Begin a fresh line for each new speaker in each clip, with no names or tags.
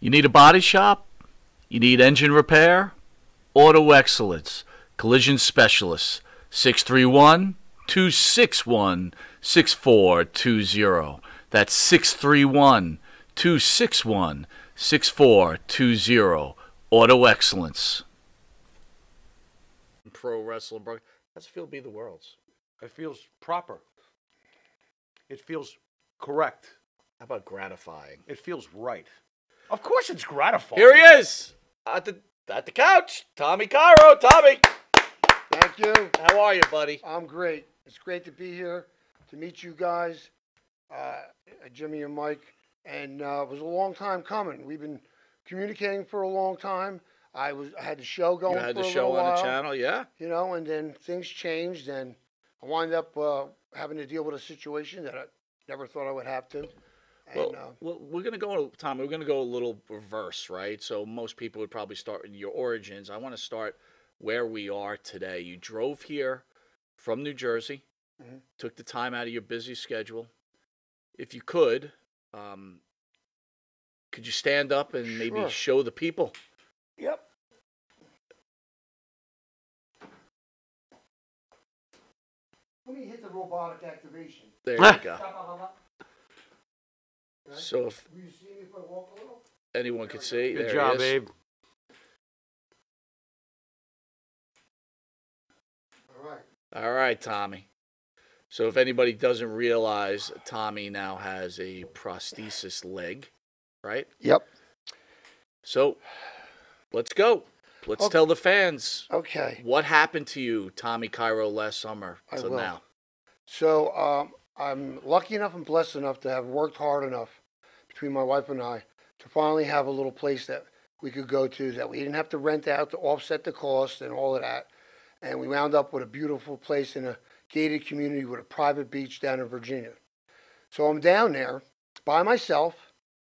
You need a body shop? You need engine repair? Auto Excellence, Collision Specialists, 631 261 6420. That's 631 261 6420. Auto Excellence. Pro Wrestling Broadcast. How's it feel be the world's?
It feels proper. It feels correct.
How about gratifying?
It feels right. Of course, it's gratifying.
Here he is at the at the couch, Tommy Cairo. Tommy,
Thank you.
how are you, buddy?
I'm great. It's great to be here, to meet you guys, uh, Jimmy and Mike. And uh, it was a long time coming. We've been communicating for a long time. I was I had the show going
You had
for
the
a
show
little
on the channel, yeah?
you know, and then things changed, and I wound up uh, having to deal with a situation that I never thought I would have to. And,
Well,
uh,
well, we're gonna go, Tom. We're gonna go a little reverse, right? So most people would probably start in your origins. I want to start where we are today. You drove here from New Jersey,
Mhm.
took the time out of your busy schedule. If you could, um, could you stand up and maybe
Sure.
show the people?
Yep. Let me hit the robotic activation.
There you go.
Okay.
So if
Will you see me if I walk a if
anyone could see,
Good
there
job,
he is.
Abe.
All right.
All right, Tommy. So if anybody doesn't realize, Tommy now has a prosthesis leg, right?
Yep.
So let's go. Let's
Okay.
tell the fans
Okay.
what happened to you, Tommy Cairo, last summer
I
to
will.
now.
So um, I'm lucky enough and blessed enough to have worked hard enough between my wife and I to finally have a little place that we could go to that we didn't have to rent out to offset the cost and all of that. And we wound up with a beautiful place in a gated community with a private beach down in Virginia. So I'm down there by myself.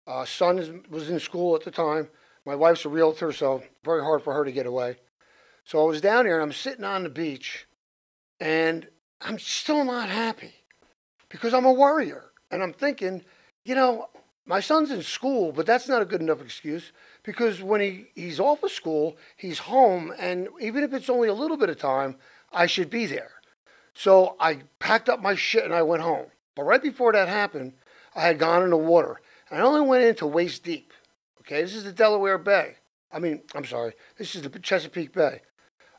Uh, son is, was in school at the time. My wife's a realtor, so very hard for her to get away. So I was down there and I'm sitting on the beach and I'm still not happy because I'm a worrier. And I'm thinking, you know, my son's in school, but that's not a good enough excuse because when he, he's off of school, he's home. And even if it's only a little bit of time, I should be there. So I packed up my shit and I went home. But right before that happened, I had gone in the water. And I only went into waist deep. Okay, this is the Delaware Bay. I mean, I'm sorry, this is the Chesapeake Bay.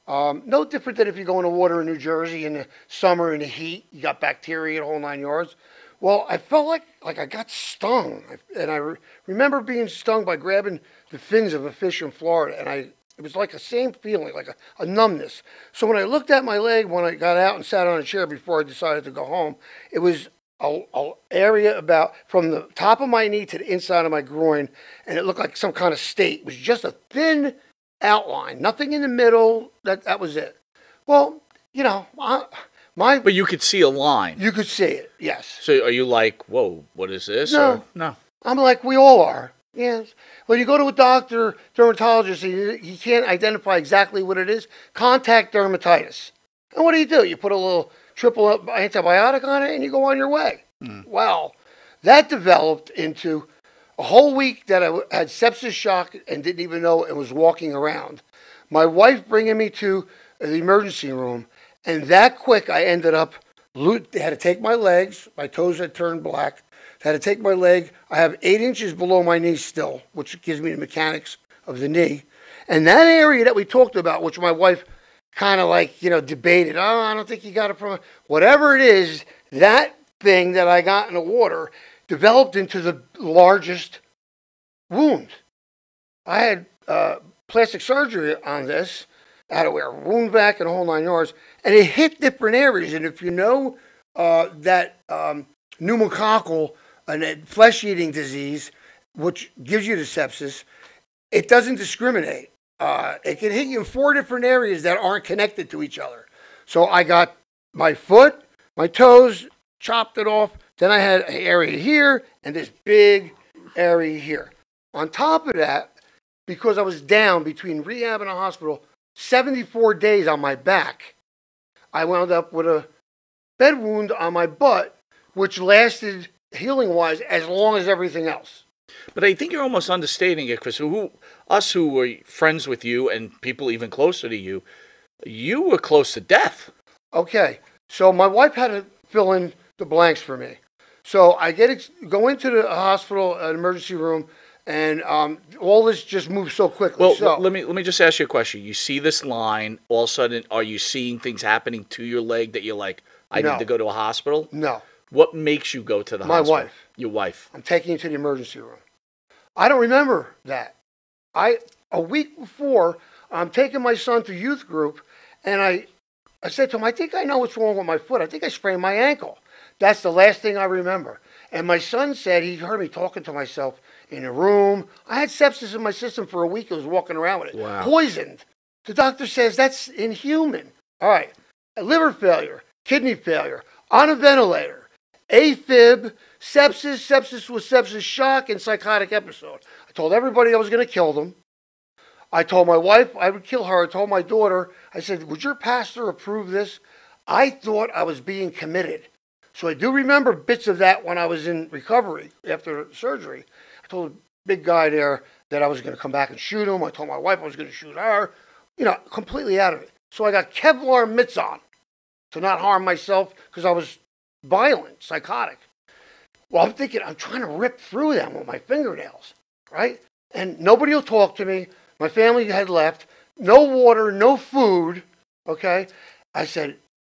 Um, no different than if you go in the water in New Jersey in the summer in the heat, you got bacteria, the whole nine yards. Well, I felt like like I got stung, and I re- remember being stung by grabbing the fins of a fish in Florida, and I it was like the same feeling, like a, a numbness. So when I looked at my leg when I got out and sat on a chair before I decided to go home, it was a, a area about from the top of my knee to the inside of my groin, and it looked like some kind of state. It was just a thin outline, nothing in the middle. That that was it. Well, you know, I, my
But you could see a line.
you could see it. Yes,
So are you like, whoa, what is this?
No.
Or- no.
I'm like we all are. Yes. When you go to a doctor, dermatologist, he, he can't identify exactly what it is. Contact dermatitis. And what do you do? You put a little triple up antibiotic on it and you go on your way. Hmm. Well, that developed into a whole week that I had sepsis shock and didn't even know and was walking around. My wife bringing me to the emergency room, and that quick I ended up. They had to take my legs. My toes had turned black. They had to take my leg. I have eight inches below my knee still, which gives me the mechanics of the knee. And that area that we talked about, which my wife kind of like, you know, debated. Oh, I don't think you got it from whatever it is. That thing that I got in the water developed into the largest wound. I had uh, plastic surgery on this. To wear a wound vac and a whole nine yards, and it hit different areas. And if you know uh, that um, pneumococcal and that flesh-eating disease, which gives you the sepsis, it doesn't discriminate. Uh, it can hit you in four different areas that aren't connected to each other. So I got my foot, my toes, chopped it off. Then I had an area here and this big area here. On top of that, because I was down between rehab and a hospital 74 days on my back, I wound up with a bed wound on my butt, which lasted healing wise as long as everything else.
But I think you're almost understating it Chris. who, us who were friends with you and people even closer to you, you were close to death.
Okay, so my wife had to fill in the blanks for me. So I get ex- go into the hospital, an emergency room, and um, all this just moves so quickly.
Well,
so,
let me let me just ask you a question. You see this line, all of a sudden, are you seeing things happening to your leg that you're like, I
No.
need to go to a hospital?
no,
What makes you go to the
My
hospital?
My wife.
Your wife.
I'm taking you to the emergency room. I don't remember that. I a week before, I'm taking my son to youth group, and I, I said to him, I think I know what's wrong with my foot. I think I sprained my ankle. That's the last thing I remember. And my son said he heard me talking to myself in a room. I had sepsis in my system for a week. I was walking around with it,
Wow.
poisoned. The doctor says that's inhuman. All right, liver failure, kidney failure, on a ventilator, AFib, sepsis, sepsis with sepsis shock, and psychotic episode. I told everybody I was going to kill them. I told my wife I would kill her. I told my daughter, I said, Would your pastor approve this? I thought I was being committed. So I do remember bits of that when I was in recovery after surgery. I told the big guy there that I was going to come back and shoot him. I told my wife I was going to shoot her. You know, completely out of it. So I got Kevlar mitts on to not harm myself because I was violent, psychotic. Well, I'm thinking I'm trying to rip through them with my fingernails, right? And nobody will talk to me. My family had left. No water, no food. Okay. I said,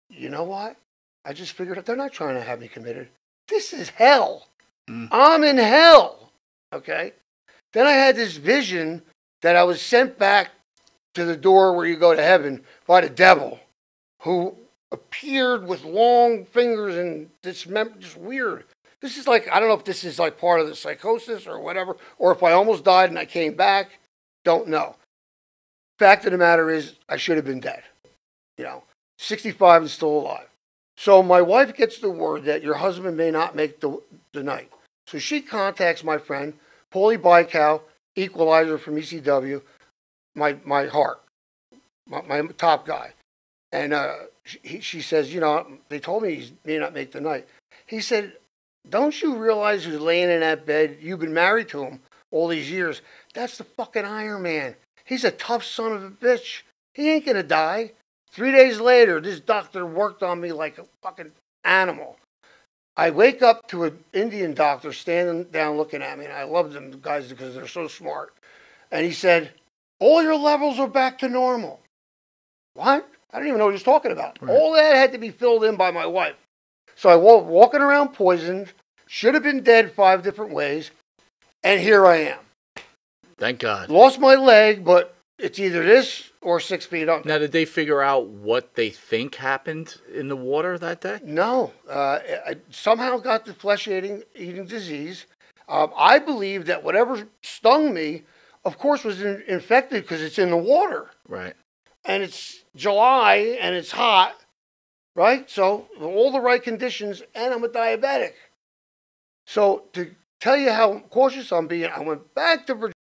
you know what? I just figured out they're not trying to have me committed. This is hell.
Mm.
I'm in hell. Okay. Then I had this vision that I was sent back to the door where you go to heaven by the devil who appeared with long fingers and this just weird. This is like I don't know if this is like part of the psychosis or whatever, or if I almost died and I came back. Don't know. Fact of the matter is, I should have been dead. You know, 65 and still alive. So my wife gets the word that your husband may not make the, the night. So she contacts my friend, Paulie Bycow, equalizer from ECW, my, my heart, my, my top guy. And uh, she, she says, you know, they told me he may not make the night. He said, don't you realize who's laying in that bed? You've been married to him all these years. That's the fucking Iron Man. He's a tough son of a bitch. He ain't gonna die. Three days later, this doctor worked on me like a fucking animal. I wake up to an Indian doctor standing down looking at me, and I love them guys because they're so smart. And he said, All your levels are back to normal. What? I don't even know what he's talking about.
Right.
All that had to be filled in by my wife. So I was walking around poisoned, should have been dead five different ways, and here I am.
Thank God.
Lost my leg, but it's either this or six feet under.
Now, did they figure out what they think happened in the water that day?
No, uh, I somehow got the flesh eating eating disease. Um, I believe that whatever stung me, of course, was in, infected because it's in the water
Right.
and it's July and it's hot, right? So all the right conditions, and I'm a diabetic. So to tell you how cautious I'm being, I went back to Virginia.